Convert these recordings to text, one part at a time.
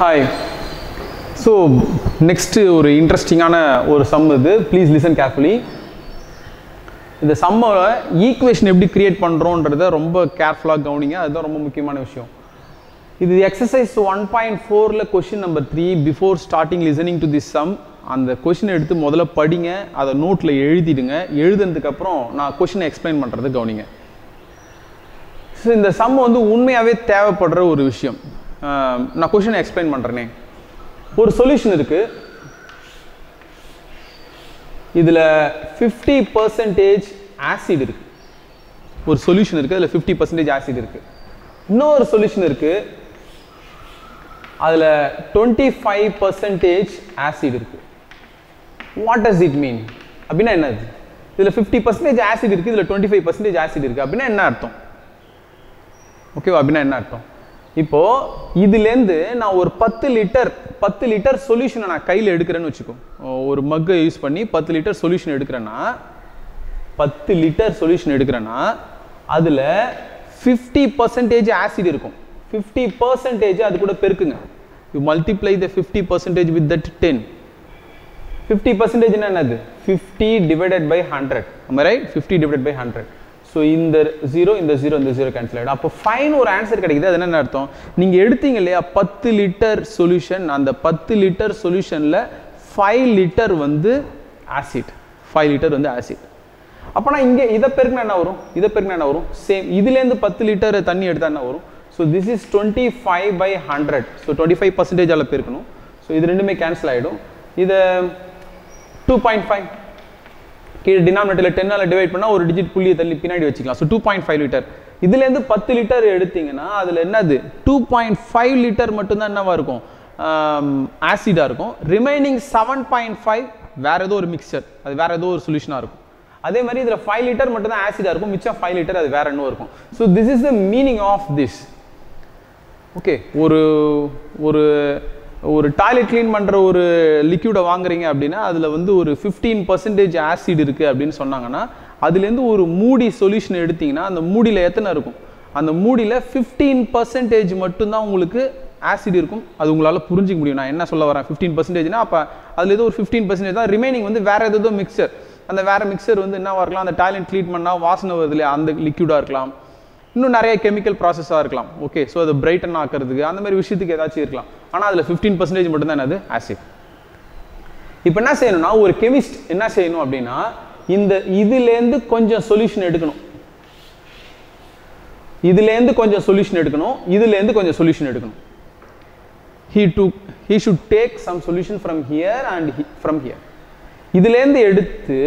Hi so next ஒரு இன்ட்ரெஸ்டிங்கான ஒரு சம் இது. ப்ளீஸ் லிசன் கேர்ஃபுல்லி இந்த சம்மை ஈக்குவேஷன் எப்படி க்ரியேட் பண்ணுறோன்றத ரொம்ப கேர்ஃபுல்லாக கவனிங்க. அதுதான் ரொம்ப முக்கியமான விஷயம். இது எக்ஸசைஸ் ஒன் பாயிண்ட் ஃபோரில் question number three before starting listening to this sum அந்த கொஷினை எடுத்து முதல்ல படிங்க. அதை நோட்டில் எழுதிடுங்க. எழுதுனதுக்கப்புறம் நான் கொஷினை எக்ஸ்பிளைன் பண்ணுறது கவனிங்க. ஸோ இந்த சம் வந்து உண்மையாகவே தேவைப்படுற ஒரு விஷயம். நான் கொஷினை எக்ஸ்பிளைன் பண்ணுறேனே ஒரு சொல்யூஷன் இருக்குது இதில் ஃபிஃப்டி பர்சன்டேஜ் ஆசிட் இருக்கு. ஒரு சொல்யூஷன் இருக்குது அதில் ஃபிஃப்டி பர்சன்டேஜ் ஆசிட் இருக்குது இன்னொரு சொல்யூஷன் இருக்குது அதில் டுவெண்ட்டி ஃபைவ் பர்சன்டேஜ் ஆசிட் இருக்குது வாட் டஸ் இட் மீன் அப்படின்னா என்னது? இதில் ஃபிஃப்டி பர்சன்டேஜ் ஆசிட் இருக்குது இதில் டுவெண்ட்டி ஃபைவ் பர்சன்டேஜ் ஆசிட் இருக்குது அப்படின்னா என்ன அர்த்தம்? ஓகேவா அப்படின்னா என்ன அர்த்தம்? இப்போ இதுலேருந்து நான் ஒரு பத்து லிட்டர் பத்து லிட்டர் சொல்யூஷனை நான் கையில் எடுக்கிறேன்னு வச்சுக்கோ. ஒரு மக்கை யூஸ் பண்ணி பத்து லிட்டர் சொல்யூஷன் எடுக்கிறேன்னா பத்து லிட்டர் சொல்யூஷன் எடுக்கிறேன்னா அதில் ஃபிஃப்டி பர்சன்டேஜ் ஆசிட் இருக்கும். ஃபிஃப்டி பர்சன்டேஜ் அது கூட பெருக்குங்க. You multiply the fifty percentage with that ten fifty percentage என்னது ஃபிஃப்டி டிவைடட் பை ஹண்ட்ரட் நம்ம right fifty divided by hundred so இந்த ஜீரோ இந்த ஜீரோ இந்த ஜீரோ கேன்சல் ஆகிடும் அப்போ ஃபைன் ஒரு ஆன்சர் கிடைக்குது. அது என்னென்ன அர்த்தம்? நீங்கள் எடுத்தீங்க இல்லையா? பத்து லிட்டர் சொல்யூஷன் அந்த பத்து லிட்டர் சொல்யூஷனில் ஃபைவ் லிட்டர் வந்து ஆசிட் ஃபைவ் லிட்டர் வந்து ஆசிட் அப்போனா இங்கே இதை பெருக்குனா என்ன வரும்? இதை பெருக்குனா என்ன வரும்? சேம் இதுலேருந்து பத்து லிட்டர் தண்ணி எடுத்தால் என்ன வரும்? So this is twenty five by hundred so twenty five percentage அளவு பெருக்கணும். ஸோ இது ரெண்டுமே கேன்சல் ஆகிடும் இதை டூ பாயிண்ட் ஃபைவ் கீழே டினாமினேட்டரில் டென்னால் டிவைட் பண்ணால் ஒரு டிஜிட் புள்ளியை தள்ளி பின்னாடி வச்சுக்கலாம். So two point five litre இதுலேருந்து பத்து லிட்டர் எடுத்தீங்கன்னா அதில் என்னது? டூ பாயிண்ட் ஃபைவ் லிட்டர் மட்டும்தான் என்னவா இருக்கும்? ஆசிடாக இருக்கும். ரிமைனிங் செவன் பாயிண்ட் ஃபைவ் வேறு ஏதோ ஒரு மிக்சர் அது வேறு ஏதோ ஒரு சொல்யூஷனாக இருக்கும். அதே மாதிரி இதில் ஃபைவ் லிட்டர் மட்டும் தான் ஆசிடாக இருக்கும். மிச்சம் ஃபைவ் லிட்டர் அது வேறு இன்னும் இருக்கும். So this is the meaning of this okay ஒரு ஒரு ஒரு டாய்லெட் க்ளீன் பண்ணுற ஒரு லிக்யூடை வாங்குறீங்க அப்படின்னா அதில் வந்து ஒரு ஃபிஃப்டீன் பர்சன்டேஜ் ஆசிட் இருக்குது அப்படின்னு சொன்னாங்கன்னா அதுலேருந்து ஒரு மூடி சொல்யூஷன் எடுத்தீங்கன்னா அந்த மூடியில் எத்தனை இருக்கும்? அந்த மூடியில் ஃபிஃப்டீன் பர்சன்டேஜ் மட்டும்தான் உங்களுக்கு ஆசிட் இருக்கும். அது உங்களால் புரிஞ்சிக்க முடியும். நான் என்ன சொல்ல வரேன்? ஃபிஃப்டீன் பர்சன்டேஜ்னா அப்போ அதில் ஏதோ ஒரு ஃபிஃப்டீன் பர்சன்டேஜ் தான் ரிமைனிங் வந்து வேறு ஏதோ மிக்சர் அந்த வேறு மிக்சர் வந்து என்ன இருக்கலாம்? அந்த டாய்லெட் க்ளீன் பண்ணால் வாசனை வருது இல்லையா அந்த லிக்யூடாக இருக்கலாம். இன்னும் நிறைய கெமிக்கல் ப்ராசஸாக இருக்கலாம். ஓகே ஸோ அதை பிரைட்டன் ஆக்கிறதுக்கு அந்த மாதிரி விஷயத்துக்கு ஏதாச்சும் இருக்கலாம். ஆனால் அதில் ஃபிஃப்டீன் பர்சன்டேஜ் மட்டும்தான் என்னது? ஆசிட் இப்போ என்ன செய்யணும்னா ஒரு கெமிஸ்ட் என்ன செய்யணும் அப்படின்னா இந்த இதுலேருந்து கொஞ்சம் சொல்யூஷன் எடுக்கணும். இதுலேருந்து கொஞ்சம் சொல்யூஷன் எடுக்கணும் இதுலேருந்து கொஞ்சம் சொல்யூஷன் எடுக்கணும். He to he should take some solution from here and from here இதுலேருந்து எடுத்து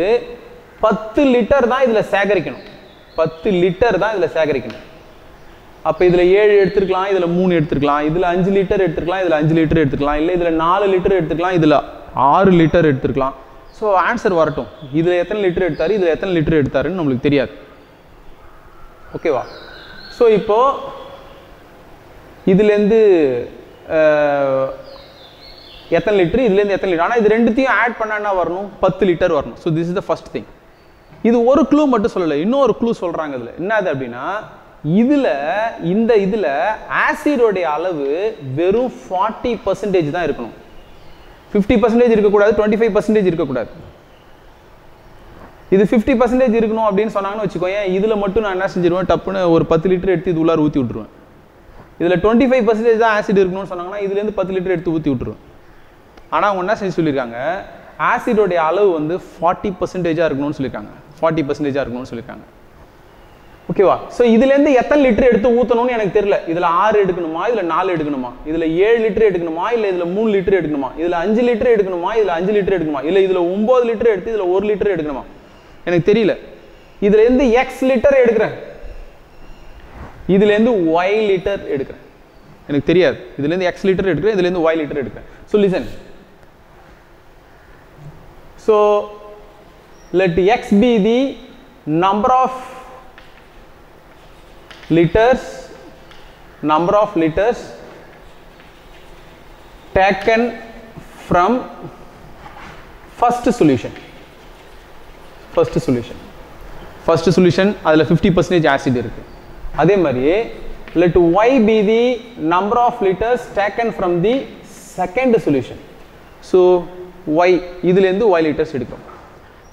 பத்து லிட்டர் தான் இதில் சேகரிக்கணும். பத்து லிட்டர் தான் இதில் சேகரிக்கணும். அப்போ இதில் ஏழு எடுத்துருக்கலாம் இதில் மூணு எடுத்துருக்கலாம் இதில் அஞ்சு லிட்டர் எடுத்துருக்கலாம் இதில் அஞ்சு லிட்டர் எடுத்துக்கலாம் இல்லை இதில் நாலு லிட்டர் எடுத்துக்கலாம் இதில் ஆறு லிட்டர் எடுத்துருக்கலாம். ஸோ ஆன்சர் வரட்டும். இதில் எத்தனை லிட்டர் எடுத்தார் இதில் எத்தனை லிட்டர் எடுத்தாருன்னு நம்மளுக்கு தெரியாது. ஓகேவா ஸோ இப்போது இதுலேருந்து எத்தனை லிட்டர் இதுலேருந்து எத்தனை லிட்டர் ஆனால் இது ரெண்டுத்தையும் ஆட் பண்ணா வரணும்? பத்து லிட்டர் வரணும். So this is the first thing இது ஒரு க்ளூ மட்டும் சொல்லலை. இன்னொரு க்ளூ சொல்கிறாங்க இதில். என்னது அப்படின்னா இதில் இந்த இதில் ஆசிடோடைய அளவு வெறும் ஃபார்ட்டி பர்சன்டேஜ் தான் இருக்கணும். ஃபிஃப்டி பர்சன்டேஜ் இருக்கக்கூடாது டுவெண்ட்டி ஃபைவ் பர்சன்டேஜ் இருக்கக்கூடாது. இது ஃபிஃப்டி பர்சன்டேஜ் இருக்கணும் அப்படின்னு சொன்னாங்கன்னு வச்சுக்கோங்க இதில் மட்டும் நான் என்ன செஞ்சிருவேன் டப்புன்னு ஒரு பத்து லிட்டர் எடுத்து இது உள்ளார ஊற்றி விட்ருவேன் இதில் டுவெண்ட்டி ஃபைவ் பர்சன்டேஜ் தான் ஆசிட் இருக்கணும்னு சொன்னாங்கன்னா இதுலேருந்து பத்து லிட்டர் எடுத்து ஊற்றி விட்ருவேன் ஆனால் அவங்க என்ன செஞ்சு சொல்லியிருக்காங்க ஆசிடோடைய அளவு வந்து ஃபார்ட்டி பர்சன்டேஜாக இருக்கணும்னு சொல்லியிருக்காங்க. ஃபார்ட்டி பர்சன்டேஜாக இருக்கணும்னு சொல்லியிருக்காங்க. ஓகேவா ஸோ இதுலேருந்து எத்தனை லிட்டர் எடுத்து ஊற்றணும்னு எனக்கு தெரியல. இதில் ஆறு எடுக்கணுமா? இதில் நாலு எடுக்கணுமா? இதில் ஏழு லிட்டர் எடுக்கணுமா? இல்லை இதில் மூணு லிட்டர் எடுக்கணுமா? இதில் அஞ்சு லிட்டர் எடுக்கணுமா? இதில் அஞ்சு லிட்டர் எடுக்கணுமா? இல்லை இதில் ஒம்பது லிட்டர் எடுத்து இதில் ஒரு லிட்டர் எடுக்கணுமா? எனக்கு தெரியல. இதுலேருந்து எக்ஸ் லிட்டர் எடுக்கிறேன். இதுலேருந்து ஒய் லிட்டர் எடுக்கிறேன். எனக்கு தெரியாது. இதுலேருந்து எக்ஸ் லிட்டர் எடுக்கிறேன் இதுலேருந்து ஒய் லிட்டர் எடுக்கிறேன். So listen so let x be the number of liters number of liters taken from first solution first solution first solution அதில் ஃபிஃப்டி பர்சன்டேஜ் acid இருக்கு அதே மாதிரி let y be the number of liters taken from the second solution so y இதில் இதுலேருந்து y liters எடுக்கிறோம்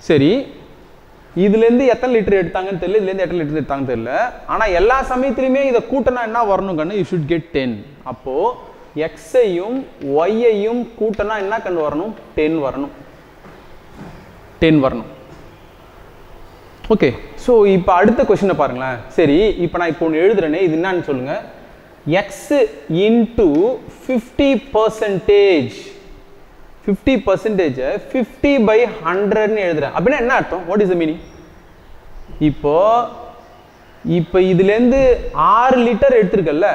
சரி இதுலேருந்து எத்தனை லிட்டர் எடுத்தாங்கன்னு தெரியல இதுலேருந்து எத்தனை லிட்டர் எடுத்தாங்கன்னு தெரியல. ஆனால் எல்லா சமயத்துலையுமே இதை கூட்டினா என்ன வரணும் கண்ணு யூ ஷுட் கெட் டென் அப்போது எக்ஸையும் ஒய்யையும் கூட்டினா என்ன கண்டு வரணும்? டென் வரணும். டென் வரணும். ஓகே ஸோ இப்போ அடுத்த கொஷினை பாருங்களேன். சரி இப்போ நான் இப்போ ஒன்று எழுதுறேனே இது என்னன்னு சொல்லுங்கள் x into fifty percentage fifty percentage fifty by ஹண்ட்ரட்னு எழுதுறேன். அப்படின்னா என்ன அர்த்தம்? வாட் இஸ் த மீனிங் இப்போ இப்போ இதுலேருந்து ஆறு லிட்டர் எடுத்திருக்கல்ல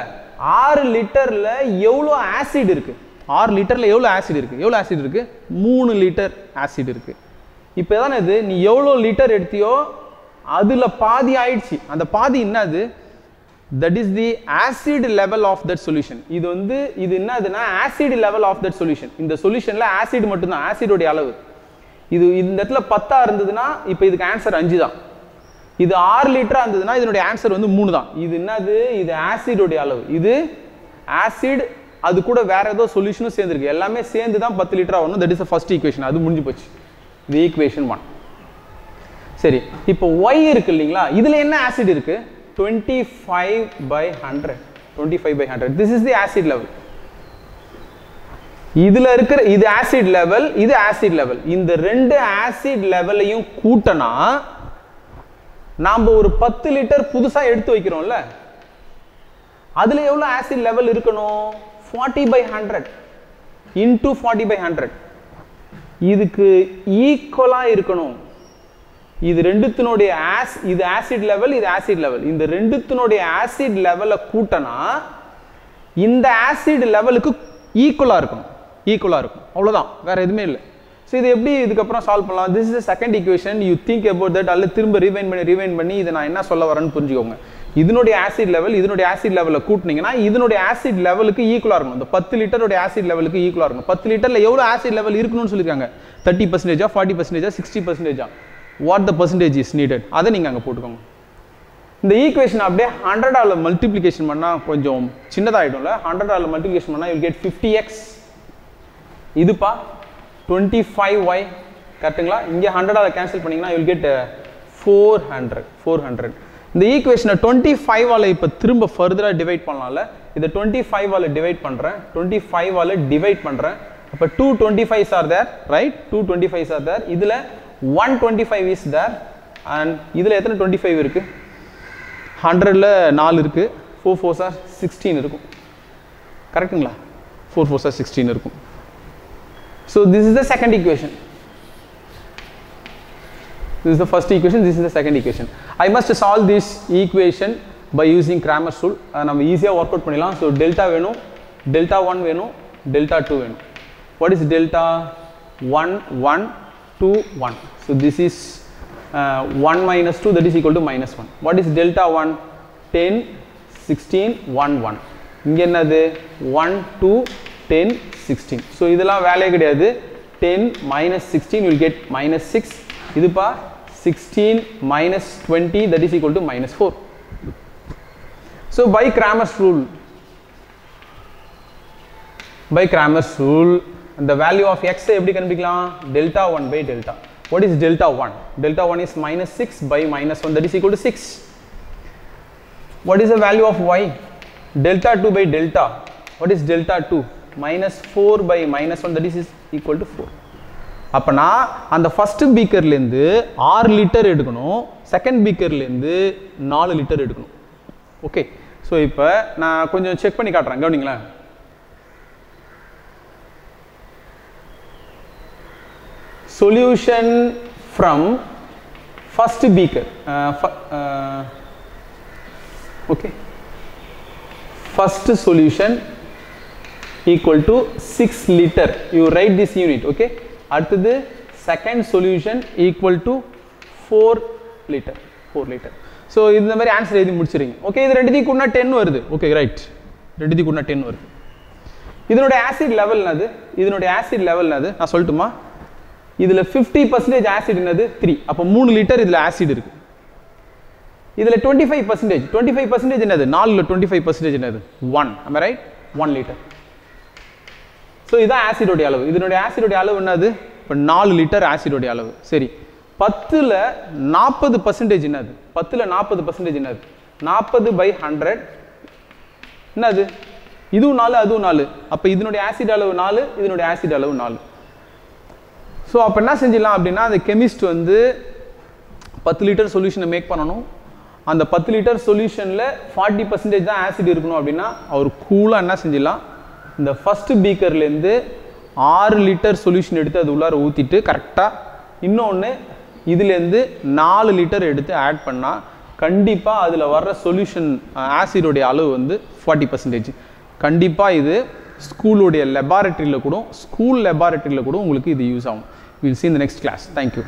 ஆறு லிட்டரில் எவ்வளோ ஆசிட் இருக்குது ஆறு லிட்டரில் எவ்வளோ ஆசிட் இருக்குது எவ்வளோ ஆசிட் இருக்குது மூணு லிட்டர் ஆசிட் இருக்குது இப்போ தானே இது? நீ எவ்வளோ லிட்டர் எடுத்தியோ அதில் பாதி ஆயிடுச்சு. அந்த பாதி என்னது? That is the acid level of that solution இது வந்து இது என்னதுன்னா acid level of that solution இந்த சொல்யூஷனில் ஆசிட் மட்டும்தான் ஆசிடோடைய அளவு. இது இந்த இடத்துல பத்தா இருந்ததுன்னா இப்போ இதுக்கு ஆன்சர் அஞ்சு தான் இது ஆறு லிட்டரா இருந்ததுன்னா இதனுடைய ஆன்சர் வந்து மூணு தான் இது என்னது? இது ஆசிடோடைய அளவு. இது ஆசிட் அது கூட வேற ஏதோ சொல்யூஷனும் சேர்ந்துருக்கு. எல்லாமே சேர்ந்து தான் பத்து லிட்டரா வரணும். தட் இஸ் ஃபர்ஸ்ட் ஈக்குவேஷன் அது முடிஞ்சு போச்சு. இது ஈக்குவேஷன் ஒன் சரி. இப்போ ஒய் இருக்கு இல்லைங்களா? இதுல என்ன ஆசிட் இருக்கு? Twenty five by hundred twenty five by hundred this is the acid level இதுல இருக்கிற இது ஆசிட் லெவல் இது ஆசிட் லெவல் இந்த ரெண்டு ஆசிட் லெவலையும் கூட்டனா நாம் ஒரு பத்து லிட்டர் புதுசாக எடுத்து வைக்கிறோம்ல. அதுல எவ்வளோ ஆசிட் லெவல் இருக்கணும்? Forty by hundred into forty by hundred இதுக்கு ஈக்குவலாக இருக்கணும். இது ரெண்டுத்தினுடைய ஆஸ் இது ஆசிட் லெவல் இது ஆசிட் லெவல் இந்த ரெண்டுத்தினுடைய ஆசிட் லெவலை கூட்டனா இந்த ஆசிட் லெவலுக்கு ஈக்குவலாக இருக்கும் ஈக்குவலாக இருக்கும் அவ்வளோதான் வேற எதுவுமே இல்லை. ஸோ இது எப்படி இதுக்கப்புறம் சால்வ் பண்ணலாம்? This is second equation you think about that அல்ல திரும்ப ரிவைன் பண்ணி ரிவைன் பண்ணி இதை நான் என்ன சொல்ல வரேன்னு புரிஞ்சுக்கோங்க. இதனுடைய ஆசிட் லெவல் இதனுடைய ஆசிட் லெவலில் கூட்டினீங்கன்னா இதனுடைய ஆசிட் லெவலுக்கு ஈக்குவலாக இருக்கும் இந்த பத்து லிட்டருடைய ஆசிட் லெவலுக்கு ஈக்குவலாக இருக்கும் பத்து லிட்டரில் எவ்வளோ ஆசிட் லெவல் இருக்கணும்னு சொல்லியிருக்காங்க? தேர்ட்டி பர்சன்டேஜா ஃபார்ட்டி பர்சன்டேஜா sixty பர்சன்டேஜா what the percentage is needed அதை நீங்கள் அங்கே போட்டுக்கோங்க. இந்த ஈக்குவேஷன் அப்படியே ஹண்ட்ரட் ஆல் மல்டிப்ளிகேஷன் பண்ணால் கொஞ்சம் சின்னதாகிடும்ல ஹண்ட்ரட் ஆல் மல்டிப்ளிகேஷன் பண்ணால் யூ கெட் ஃபிஃப்டி எக்ஸ் இதுப்பா டுவெண்ட்டி ஃபைவ் ஒய் கரெக்டுங்களா? இங்கே ஹண்ட்ரட் அதை கேன்சல் பண்ணிங்கன்னா you'll get four hundred four hundred இந்த ஈக்குவேஷனை டுவெண்ட்டி ஃபைவ் ஆல் இப்போ திரும்ப ஃபர்தராக டிவைட் பண்ணலாம்ல. இதை டுவெண்ட்டி ஃபைவ் ஆல் டிவைட் பண்ணுறேன் டுவெண்ட்டி ஃபைவ் ஆல் டிவைட் பண்ணுறேன் அப்போ two twenty five are there right two twenty five are there இதில் one twenty five is there and இதில் எத்தனை டுவெண்ட்டி ஃபைவ் இருக்குது ஹண்ட்ரடில் நாலு இருக்குது ஃபோர் ஃபோர் சார் சிக்ஸ்டீன் இருக்கும். கரெக்டுங்களா ஃபோர் ஃபோர் சார் சிக்ஸ்டீன் இருக்கும். So this is the second equation This is the first equation, this is the second equation. I must solve this equation by using Cramer's rule. நம்ம ஈஸியாக work out பண்ணிடலாம். So delta வேணும் delta one வேணும் delta two வேணும். What is delta one one two one so this is one minus two that is equal to minus one what is delta one ten sixteen one one இங்கே என்னது? One two ten sixteen so இதெல்லாம் வேலையே கிடையாது. Ten minus sixteen will get minus six இதுப்பா sixteen minus twenty that is equal to minus four so by Cramer's rule by Cramer's rule அந்த value of x எப்படி கண்டுபிடிக்கலாம்? Delta one by delta what is delta one delta one is minus six by minus one that is equal to six what is the value of y? Delta 2 by delta what is delta 2 minus 4 by minus 1 that is is equal to 4 அப்பனா அந்த first பீக்கர்லேருந்து ஆறு litre எடுக்கணும். Second பீக்கர்லேருந்து நாலு litre எடுக்கணும். Okay so இப்போ நான் கொஞ்சம் check பண்ணி காட்டுறேன். கவனிங்களேன்? Solution from first beaker okay. First solution equal to 6 liter. You write this unit okay? அடுத்தது second solution equal to 4 liter. 4 liter. So இந்த மாதிரி ஆன்சர் எழுதி முடிச்சிருங்க. ஓகே இது ரெண்டுத்தையும் கூடனா டென் வருது. ஓகே ரைட் ரெண்டுத்தையும் கூடனா டென் வருது. இதனுடைய ஆசிட் லெவல் என்னது? இதனுடைய ஆசிட் லெவல் என்னது? நான் சொல்லட்டுமா? இதில் ஃபிஃப்டி பர்சன்டேஜ் ஆசிட் என்னது? த்ரீ அப்போ மூணு லிட்டர் இதில் ஆசிட் இருக்குது இதில் twenty five percentage twenty five percentage என்னது? நாலில் டுவெண்ட்டி ஃபைவ் பர்சன்டேஜ் என்னது? One am right one litre so so இதுதான் ஆசிடோடைய அளவு. இதனுடைய ஆசிடோடைய அளவு என்னது? இப்போ நாலு லிட்டர் ஆசிடோடைய அளவு. சரி. பத்தில் நாற்பது பர்சன்டேஜ் என்னது? பத்தில் நாற்பது பர்சன்டேஜ் என்னது? நாற்பது பை ஹண்ட்ரட் என்னது? இதுவும் நாலு அதுவும் நாலு. அப்போ இதனுடைய ஆசிட் அளவு நாலு இதனுடைய ஆசிட் அளவு நாலு. ஸோ அப்போ என்ன செஞ்சிடலாம் அப்படின்னா அந்த கெமிஸ்ட் வந்து பத்து லிட்டர் சொல்யூஷனை மேக் பண்ணணும். அந்த பத்து லிட்டர் சொல்யூஷனில் ஃபார்ட்டி பர்சன்டேஜ் தான் ஆசிட் இருக்கணும் அப்படின்னா அவர் கூலாக என்ன செஞ்சிடலாம்? இந்த ஃபஸ்ட்டு பீக்கர்லேருந்து ஆறு லிட்டர் சொல்யூஷன் எடுத்து அது உள்ளார ஊற்றிட்டு கரெக்டாக இன்னொன்று இதுலேருந்து நாலு லிட்டர் எடுத்து ஆட் பண்ணால் கண்டிப்பாக அதில் வர்ற சொல்யூஷன் ஆசிடோடைய அளவு வந்து ஃபார்ட்டி பர்சன்டேஜ் கண்டிப்பாக இது ஸ்கூலுடைய லெபார்ட்ரியில் கூட ஸ்கூல் லெபார்ட்ரியில் கூட உங்களுக்கு இது யூஸ் ஆகும். Will see in the next class. Thank you